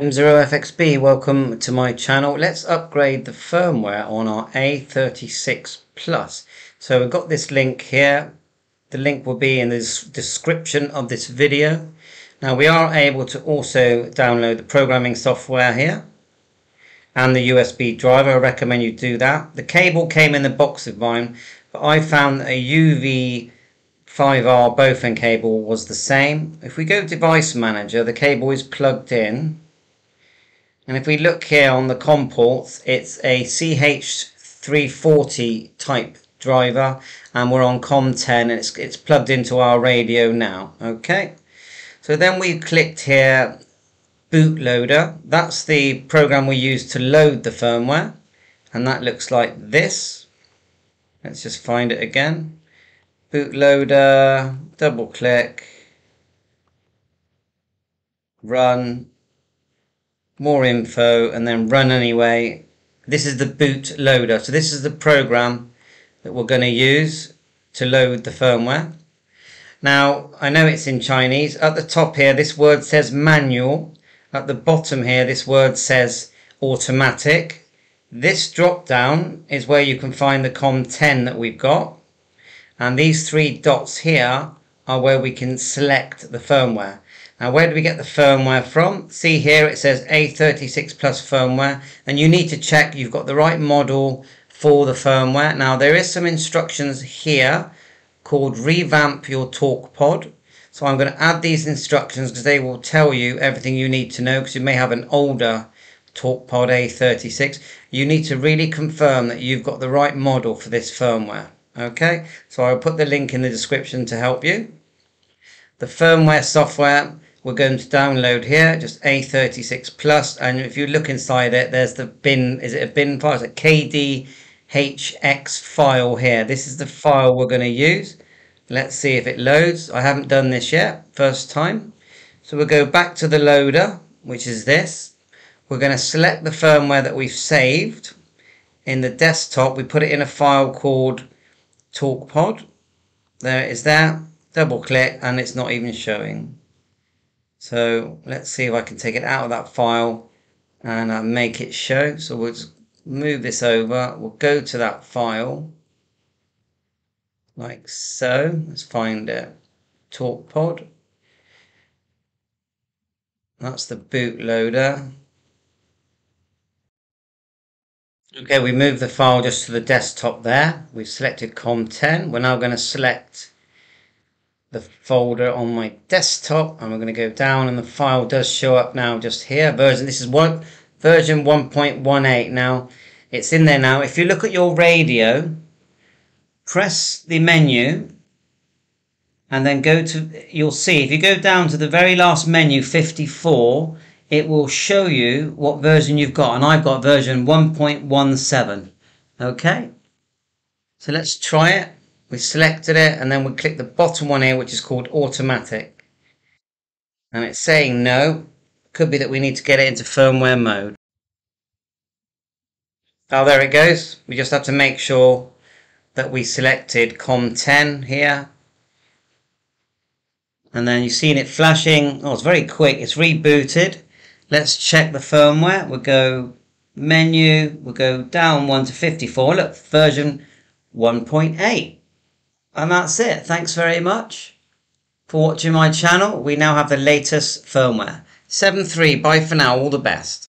M0FXB, welcome to my channel. Let's upgrade the firmware on our A36 Plus. So we've got this link here. The link will be in the description of this video. Now we are able to also download the programming software here and the USB driver. I recommend you do that. The cable came in the box of mine, but I found a UV 5R Baofeng cable was the same. If we go device manager, the cable is plugged in and if we look here on the COM ports, it's a CH340 type driver and we're on COM10 and it's, it's plugged into our radio now. Okay, so then we clicked here bootloader. That's the program we use to load the firmware and that looks like this. Let's just find it again. Bootloader, double click, run, more info and then run anyway. This is the boot loader. So this is the program that we're going to use to load the firmware. Now, I know it's in Chinese. At the top here, this word says manual. At the bottom here, this word says automatic. This drop down is where you can find the COM10 that we've got. And these three dots here are where we can select the firmware. Now where do we get the firmware from? See here it says A36 plus firmware and you need to check you've got the right model for the firmware. Now there is some instructions here called revamp your TalkPod. So I'm going to add these instructions because they will tell you everything you need to know because you may have an older TalkPod A36. You need to really confirm that you've got the right model for this firmware. Okay, so I'll put the link in the description to help you. The firmware software we're going to download here just A36 plus. And if you look inside it there's the bin. Is it a bin file? It's a KDHX file here. This is the file we're going to use. Let's see if it loads. I haven't done this yet first time. So we'll go back to the loader which is this. We're going to select the firmware that we've saved. In the desktop we put it in a file called TalkPod. There it is there. Double click and it's not even showing so let's see if I can take it out of that file and uh, make it show. So we'll move this over. We'll go to that file like so. Let's find it. TalkPod. That's the bootloader. Okay, we move the file just to the desktop there. We've selected COM10. We're now going to select the folder on my desktop and we're going to go down and the file does show up now just here. Version this is one version 1.18 now. It's in there now. If you look at your radio press the menu and then go to you'll see if you go down to the very last menu 54 it will show you what version you've got and I've got version 1.17 okay? So let's try it we selected it and then we click the bottom one here which is called automatic. And it's saying no. Could be that we need to get it into firmware mode. Oh there it goes. We just have to make sure that we selected COM10 here. And then you've seen it flashing. Oh it's very quick. It's rebooted. Let's check the firmware. We'll go menu. We'll go down one to 54 look version 1.8 and that's it. Thanks very much for watching my channel. We now have the latest firmware. 7.3. Bye for now. All the best.